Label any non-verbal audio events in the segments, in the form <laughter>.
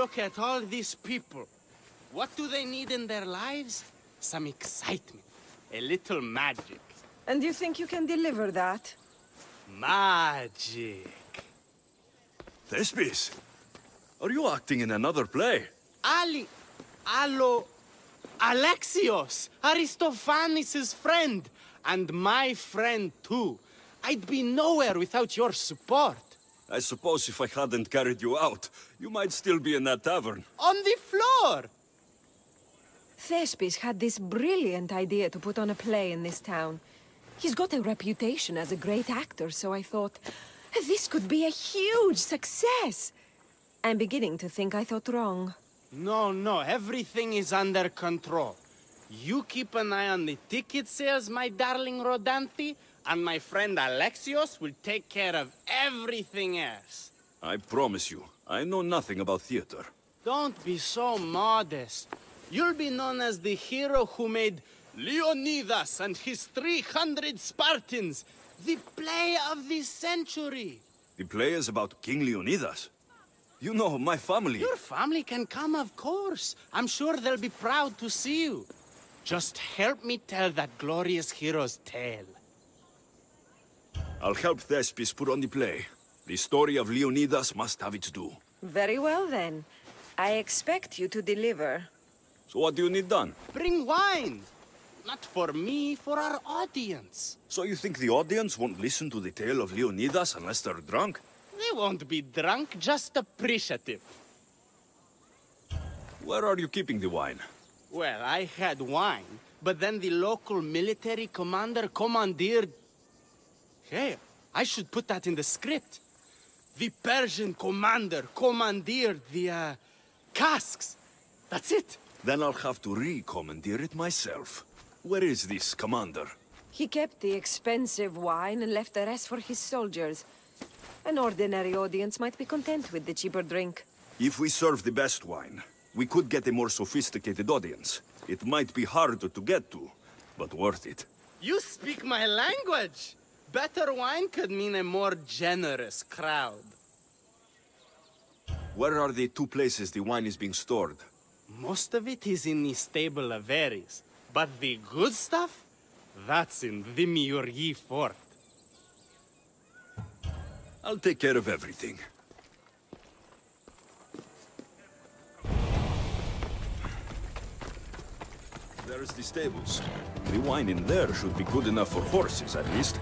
Look at all these people. What do they need in their lives? Some excitement. A little magic. And you think you can deliver that? Magic. Thespis, are you acting in another play? Ali... Allo... Alexios! Aristophanes' friend! And my friend, too. I'd be nowhere without your support. I suppose if I hadn't carried you out, you might still be in that tavern. On the floor! Thespis had this brilliant idea to put on a play in this town. He's got a reputation as a great actor, so I thought, this could be a huge success. I'm beginning to think I thought wrong. No, no, everything is under control. You keep an eye on the ticket sales, my darling Rhodanthi, and my friend Alexios will take care of everything else. I promise you, I know nothing about theater. Don't be so modest. You'll be known as the hero who made Leonidas and his 300 Spartans the play of the century. The play is about King Leonidas. You know, my family... Your family can come, of course. I'm sure they'll be proud to see you. Just help me tell that glorious hero's tale. I'll help Thespis put on the play. The story of Leonidas must have its due. Very well, then. I expect you to deliver. So what do you need done? Bring wine! Not for me, for our audience. So you think the audience won't listen to the tale of Leonidas unless they're drunk? They won't be drunk, just appreciative. Where are you keeping the wine? Well, I had wine, but then the local military commander commandeered... Hey, I should put that in the script. The Persian commander commandeered the, uh, casks. That's it. Then I'll have to re-commandeer it myself. Where is this commander? He kept the expensive wine and left the rest for his soldiers. An ordinary audience might be content with the cheaper drink. If we serve the best wine, we could get a more sophisticated audience. It might be harder to get to, but worth it. You speak my language! Better wine could mean a more generous crowd. Where are the two places the wine is being stored? Most of it is in the stable of Ares. But the good stuff? That's in Thimiurgi Fort. I'll take care of everything. There's the stables. The wine in there should be good enough for horses, at least.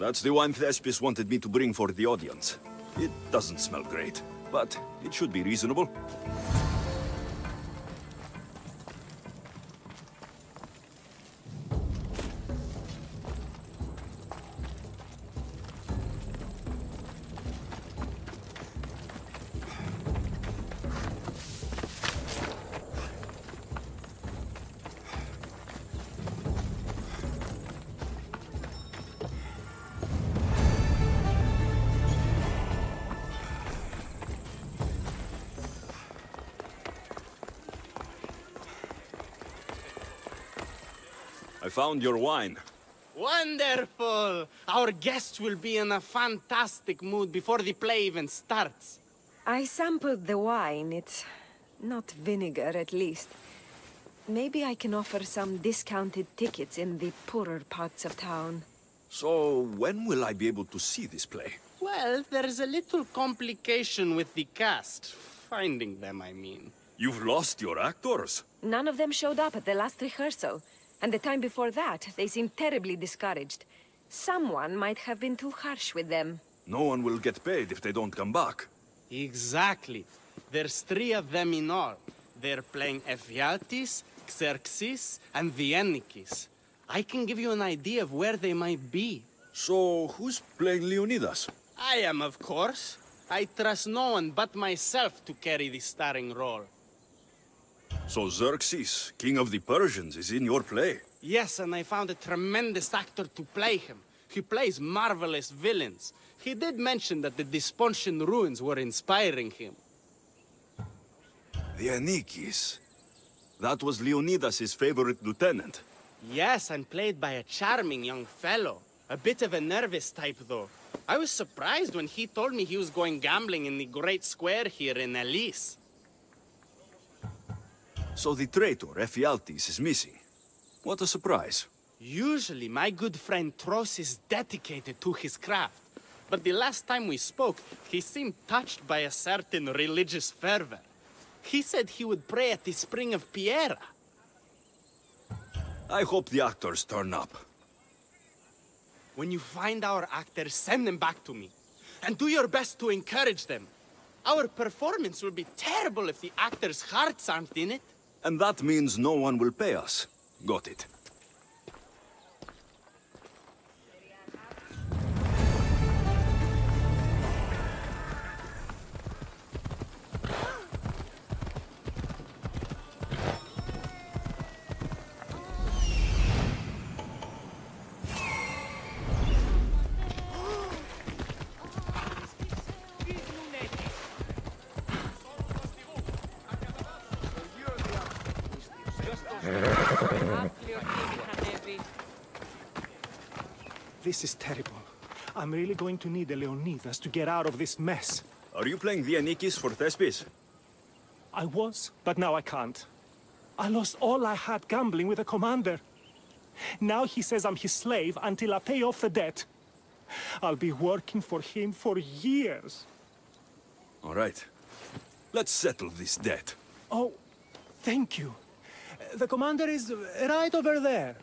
That's the wine Thespis wanted me to bring for the audience. It doesn't smell great, but it should be reasonable. Found your wine. Wonderful! Our guests will be in a fantastic mood before the play even starts. I sampled the wine. It's not vinegar, at least. Maybe I can offer some discounted tickets in the poorer parts of town. So, when will I be able to see this play? Well, there is a little complication with the cast. Finding them, I mean. You've lost your actors. None of them showed up at the last rehearsal. And the time before that, they seemed terribly discouraged. Someone might have been too harsh with them. No one will get paid if they don't come back. Exactly. There's three of them in all. They're playing Ephialtes, Xerxes, and the Dienekes. I can give you an idea of where they might be. So, who's playing Leonidas? I am, of course. I trust no one but myself to carry the starring role. So Xerxes, king of the Persians, is in your play? Yes, and I found a tremendous actor to play him. He plays marvelous villains. He did mention that the Despontian ruins were inspiring him. The Dienekes. That was Leonidas' favorite lieutenant. Yes, and played by a charming young fellow. A bit of a nervous type, though. I was surprised when he told me he was going gambling in the Great Square here in Elis. So the traitor, Ephialtes, is missing. What a surprise. Usually, my good friend Tros is dedicated to his craft. But the last time we spoke, he seemed touched by a certain religious fervor. He said he would pray at the spring of Piera. I hope the actors turn up. When you find our actors, send them back to me. And do your best to encourage them. Our performance will be terrible if the actors' hearts aren't in it. And that means no one will pay us. Got it. This is terrible. I'm really going to need a Leonidas to get out of this mess. Are you playing Dienekes for Thespis? I was, but now I can't. I lost all I had gambling with the commander. Now he says I'm his slave until I pay off the debt. I'll be working for him for years. All right. Let's settle this debt. Oh, thank you. The commander is right over there.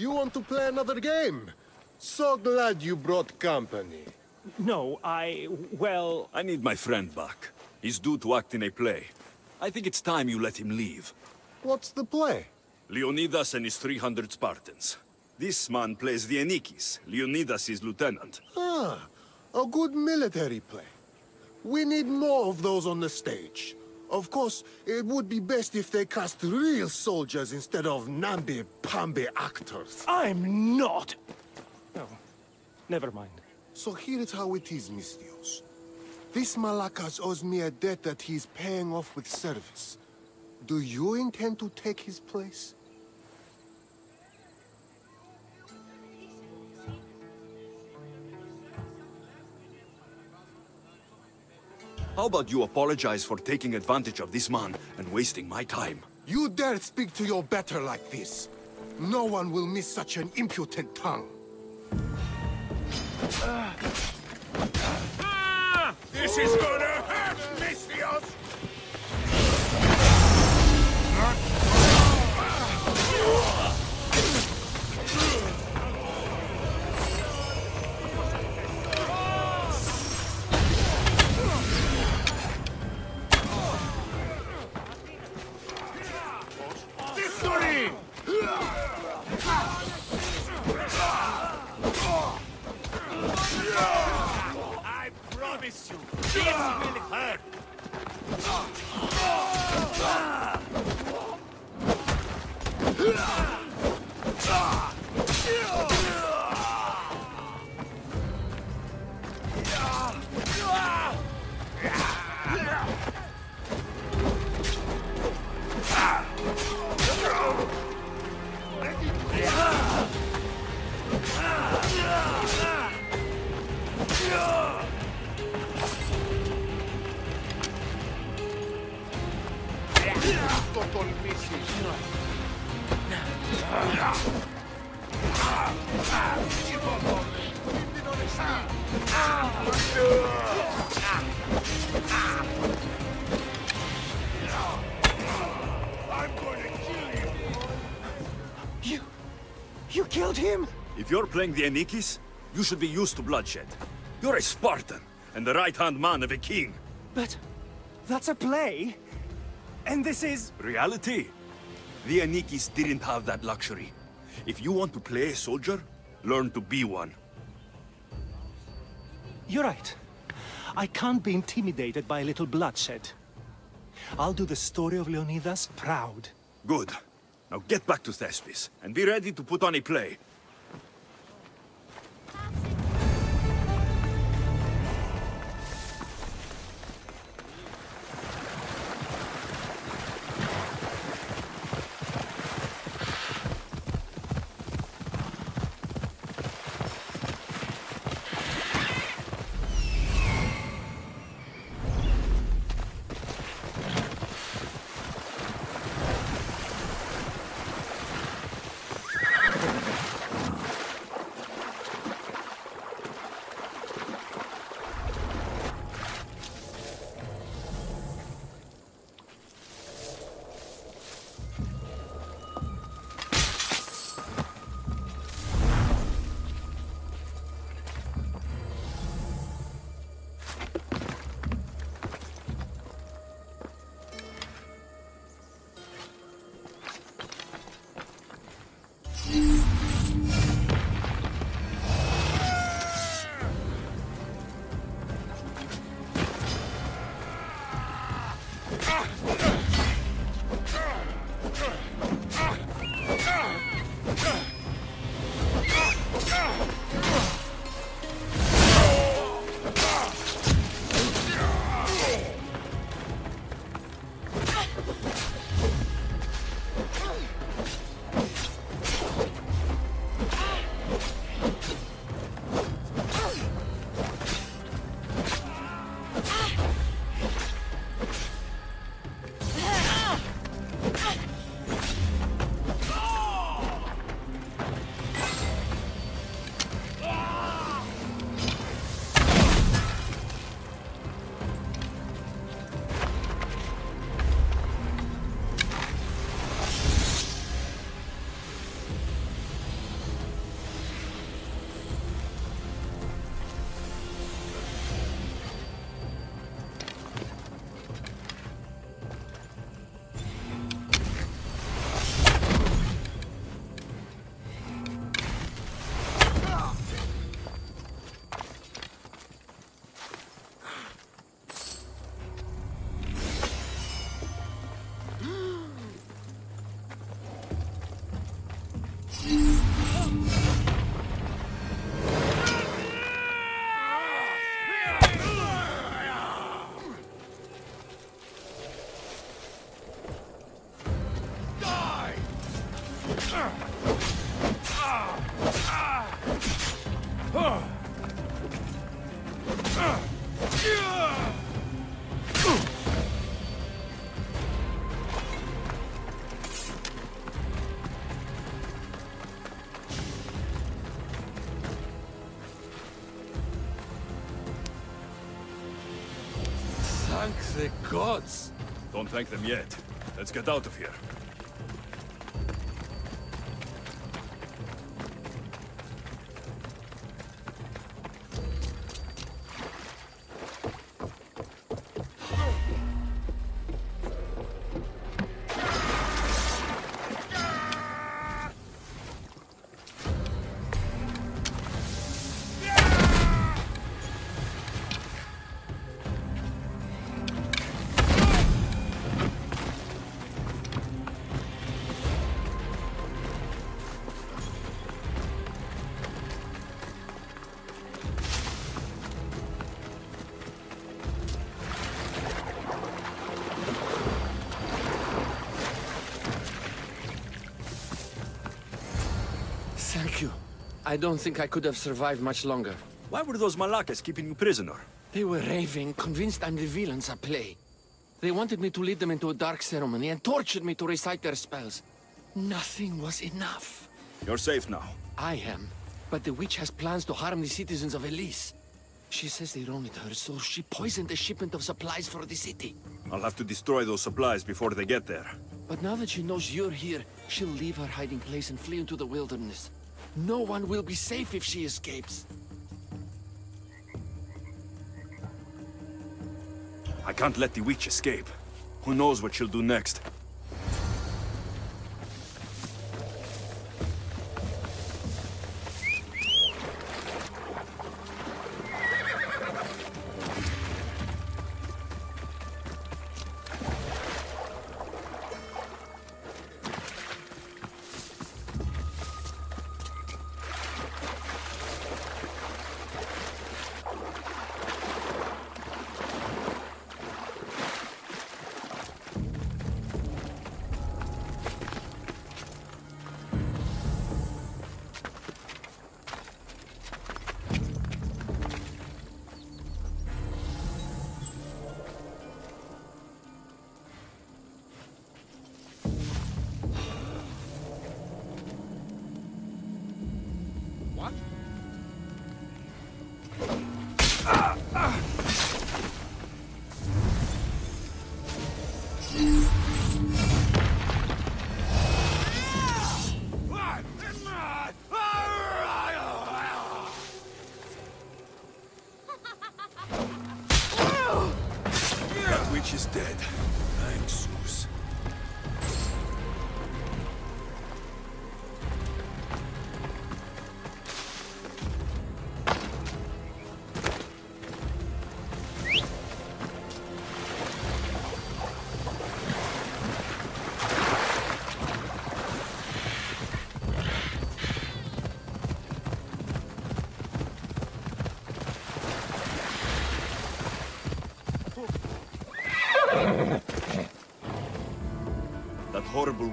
You want to play another game? So glad you brought company. No, I... well... I need my friend back. He's due to act in a play. I think it's time you let him leave. What's the play? Leonidas and his 300 Spartans. This man plays the Dienekes, Leonidas' lieutenant. Ah, a good military play. We need more of those on the stage. Of course, it would be best if they cast real soldiers instead of namby-pamby actors. I'm not! Oh, never mind. So here is how it is, Misthios. This Malakas owes me a debt that he's paying off with service. Do you intend to take his place? How about you apologize for taking advantage of this man and wasting my time? You dare speak to your better like this? No one will miss such an impudent tongue. Ah! This is gonna promise playing the Dienekes, you should be used to bloodshed. You're a Spartan, and the right-hand man of a king. But... That's a play. And this is... Reality? The Dienekes didn't have that luxury. If you want to play a soldier, learn to be one. You're right. I can't be intimidated by a little bloodshed. I'll do the story of Leonidas proud. Good. Now get back to Thespis, and be ready to put on a play. The gods. Don't thank them yet. Let's get out of here. Thank you. I don't think I could have survived much longer. Why were those Malakas keeping you prisoner? They were raving, convinced I'm the villains at play. They wanted me to lead them into a dark ceremony and tortured me to recite their spells. Nothing was enough. You're safe now. I am. But the witch has plans to harm the citizens of Elis. She says they wronged her, so she poisoned a shipment of supplies for the city. I'll have to destroy those supplies before they get there. But now that she knows you're here, she'll leave her hiding place and flee into the wilderness. No one will be safe if she escapes. I can't let the witch escape. Who knows what she'll do next?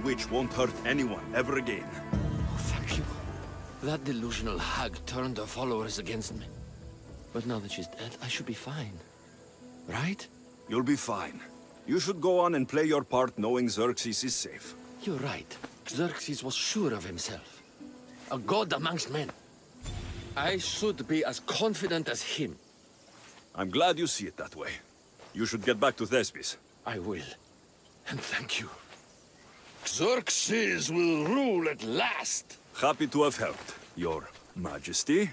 Witch won't hurt anyone ever again. Oh, thank you. That delusional hag turned her followers against me. But now that she's dead, I should be fine. Right? You'll be fine. You should go on and play your part knowing Xerxes is safe. You're right. Xerxes was sure of himself. A god amongst men. I should be as confident as him. I'm glad you see it that way. You should get back to Thespis. I will. And thank you. Xerxes will rule at last! Happy to have helped, your majesty.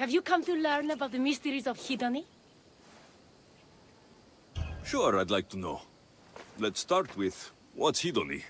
Have you come to learn about the mysteries of Hedone? Sure, I'd like to know. Let's start with, what's Hedone?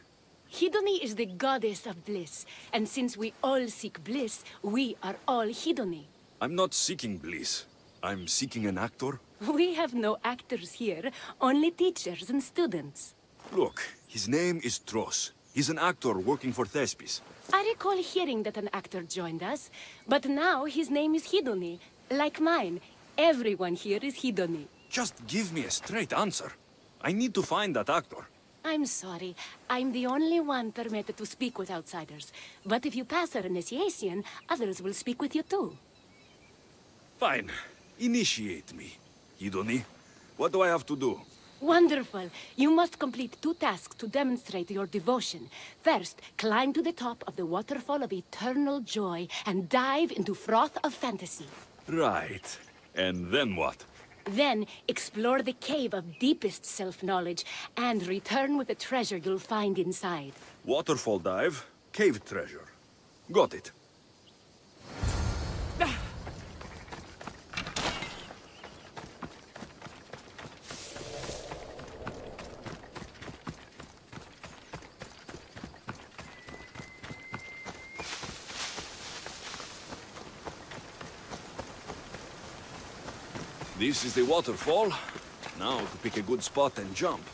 Hedone is the goddess of bliss, and since we all seek bliss, we are all Hedone. I'm not seeking bliss. I'm seeking an actor. We have no actors here, only teachers and students. Look, his name is Tros. He's an actor working for Thespis. I recall hearing that an actor joined us, but now his name is Hedone. like mine. Everyone here is Hedone. Just give me a straight answer. I need to find that actor. I'm sorry. I'm the only one permitted to speak with outsiders. But if you pass our initiation, others will speak with you too. Fine. Initiate me. Hedone, what do I have to do? Wonderful. You must complete two tasks to demonstrate your devotion. First, climb to the top of the waterfall of eternal joy and dive into froth of fantasy. Right. And then what? Then, explore the cave of deepest self-knowledge and return with the treasure you'll find inside. Waterfall dive, cave treasure. Got it. This is the waterfall. Now to pick a good spot and jump.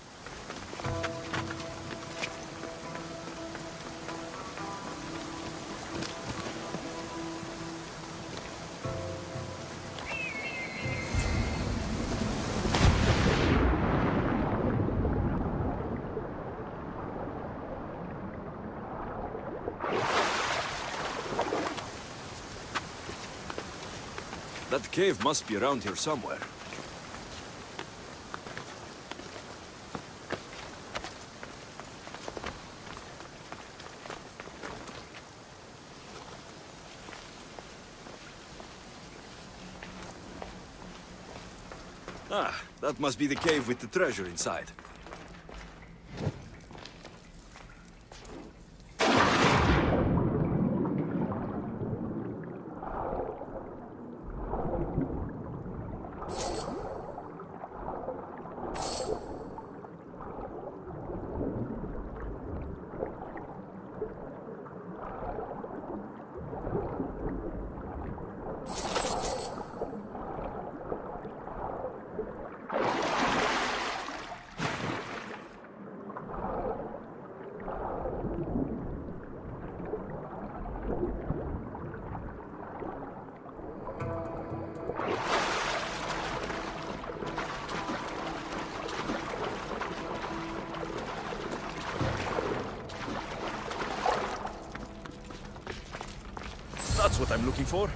That cave must be around here somewhere. Ah, that must be the cave with the treasure inside. What I'm looking for.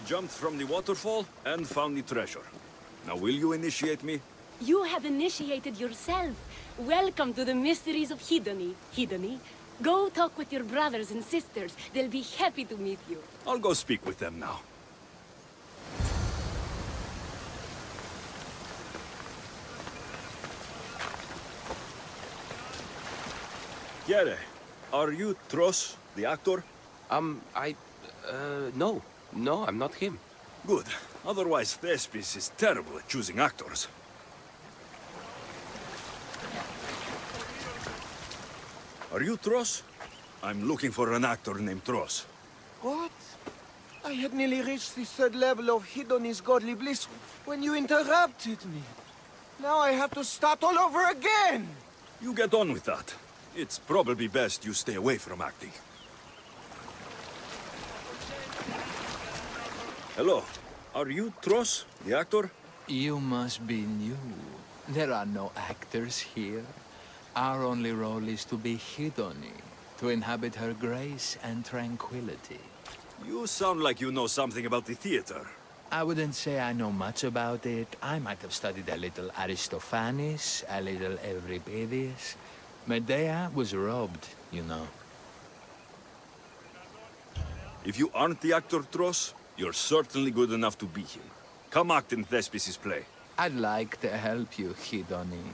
I jumped from the waterfall and found the treasure. Now will you initiate me? You have initiated yourself. Welcome to the mysteries of Hedone. Hedone, go talk with your brothers and sisters. They'll be happy to meet you. I'll go speak with them now. Kiere, are you Tros, the actor? Um, I... Uh, no. No, I'm not him. Good. Otherwise, Thespis is terrible at choosing actors. Are you Tros? I'm looking for an actor named Tros. What? I had nearly reached the third level of Hedone's godly bliss when you interrupted me. Now I have to start all over again! You get on with that. It's probably best you stay away from acting. Hello. Are you Tros, the actor? You must be new. There are no actors here. Our only role is to be Hedone, to inhabit her grace and tranquility. You sound like you know something about the theater. I wouldn't say I know much about it. I might have studied a little Aristophanes, a little Euripides. Medea was robbed, you know. If you aren't the actor Tros, you're certainly good enough to be him. Come act in Thespis' play. I'd like to help you, Hedone.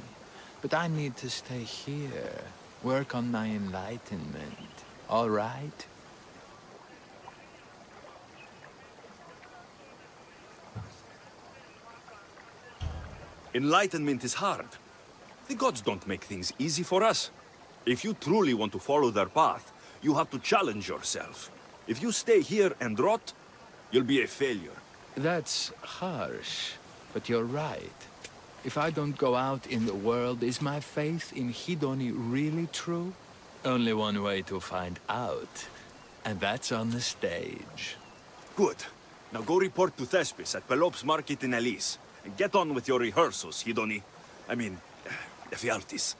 But I need to stay here. Work on my enlightenment. All right? Enlightenment is hard. The gods don't make things easy for us. If you truly want to follow their path, you have to challenge yourself. If you stay here and rot, you'll be a failure. That's harsh, but you're right. If I don't go out in the world, is my faith in Hedone really true? Only one way to find out, and that's on the stage. Good. Now go report to Thespis at Pelops Market in Elis. And get on with your rehearsals, Hedone. I mean, <sighs> Ephialtes.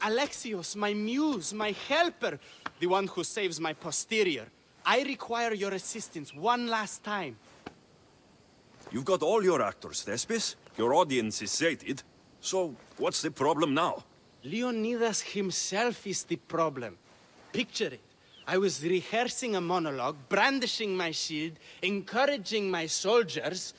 Alexios, my muse, my helper, the one who saves my posterior. I require your assistance one last time. You've got all your actors, Thespis. Your audience is sated. So, what's the problem now? Leonidas himself is the problem. Picture it. I was rehearsing a monologue, brandishing my shield, encouraging my soldiers.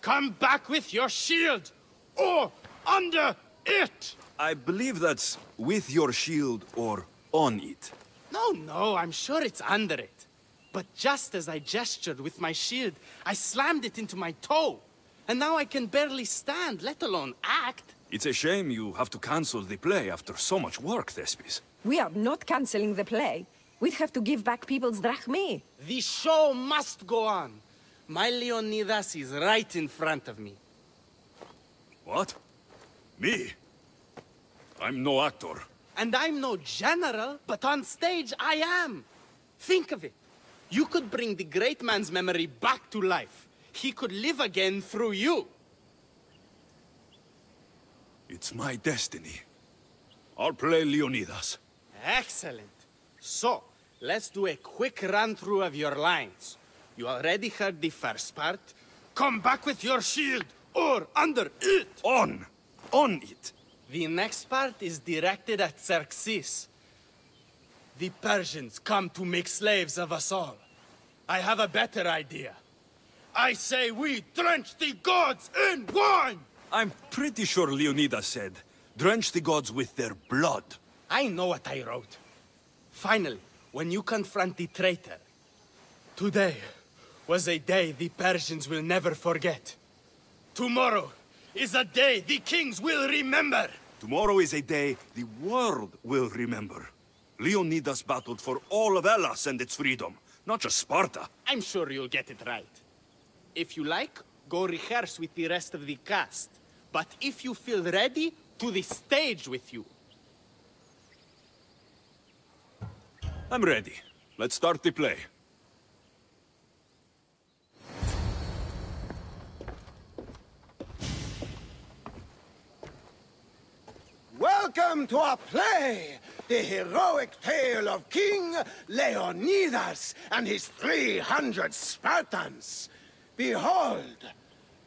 Come back with your shield! Or under it! I believe that's with your shield or on it. No, no, I'm sure it's under it. But just as I gestured with my shield, I slammed it into my toe. And now I can barely stand, let alone act. It's a shame you have to cancel the play after so much work, Thespis. We are not cancelling the play. We'd have to give back people's drachmae. The show must go on. My Leonidas is right in front of me. What? Me? I'm no actor. And I'm no general, but on stage I am. Think of it. You could bring the great man's memory back to life. He could live again through you. It's my destiny. I'll play Leonidas. Excellent. So, let's do a quick run-through of your lines. You already heard the first part. Come back with your shield, or under it! On! On it! The next part is directed at Xerxes. The Persians come to make slaves of us all. I have a better idea. I say we drench the gods in wine! I'm pretty sure Leonidas said, drench the gods with their blood. I know what I wrote. Finally, when you confront the traitor, today was a day the Persians will never forget. Tomorrow is a day the kings will remember. Tomorrow is a day the world will remember. Leonidas battled for all of Hellas and its freedom, not just Sparta. I'm sure you'll get it right. If you like, go rehearse with the rest of the cast. But if you feel ready, to the stage with you. I'm ready. Let's start the play. Welcome to our play, the heroic tale of King Leonidas and his 300 Spartans. Behold,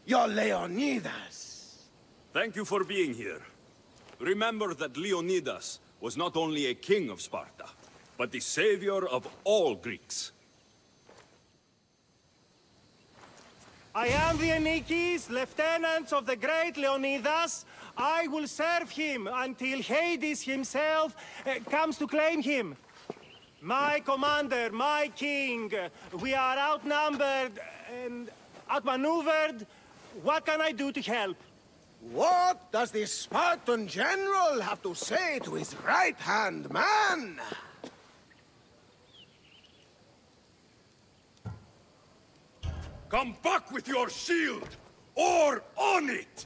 your Leonidas. Thank you for being here. Remember that Leonidas was not only a king of Sparta, but the savior of all Greeks. I am the Dienekes, lieutenant of the great Leonidas. I will serve him until Hades himself uh, comes to claim him. My commander, my king, we are outnumbered and outmaneuvered. What can I do to help? What does the Spartan general have to say to his right-hand man? Come back with your shield, or on it!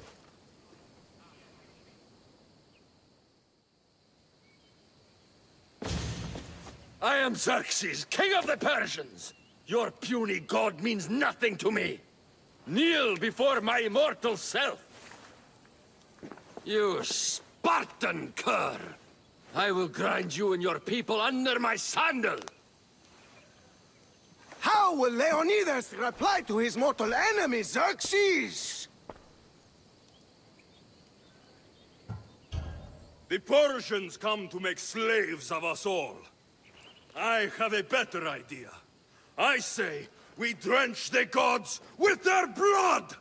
I am Xerxes, king of the Persians. Your puny god means nothing to me. Kneel before my immortal self. You Spartan cur! I will grind you and your people under my sandal! How will Leonidas reply to his mortal enemy, Xerxes? The Persians come to make slaves of us all. I have a better idea. I say we drench the gods with their blood!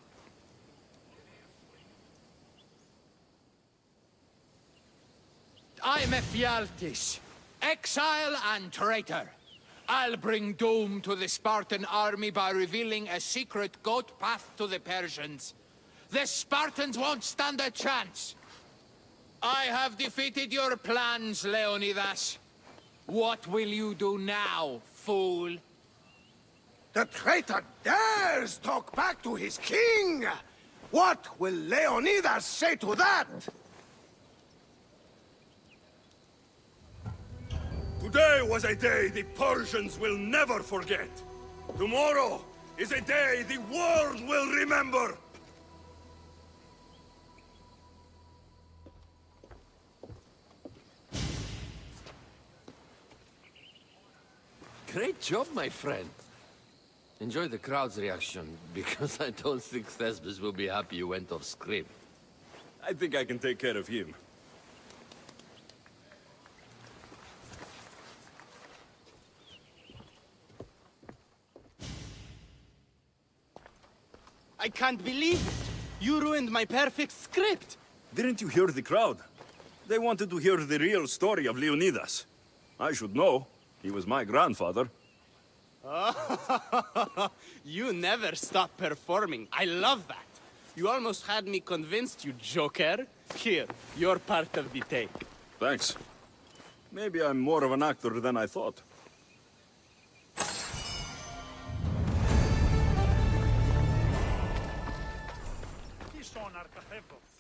I'm Ephialtes, exile and traitor. I'll bring doom to the Spartan army by revealing a secret goat path to the Persians. The Spartans won't stand a chance. I have defeated your plans, Leonidas. What will you do now, fool? The traitor dares talk back to his king! What will Leonidas say to that? Today was a day the Persians will never forget. Tomorrow is a day the world will remember. Great job, my friend. Enjoy the crowd's reaction, <laughs> because I don't think Thesbus will be happy you went off script. I think I can take care of him. Can't believe it. You ruined my perfect script. Didn't you hear the crowd? They wanted to hear the real story of Leonidas. I should know. He was my grandfather. <laughs> you never stop performing. I love that. You almost had me convinced, you joker. Here, you're part of the take. Thanks. Maybe I'm more of an actor than I thought. tiempo.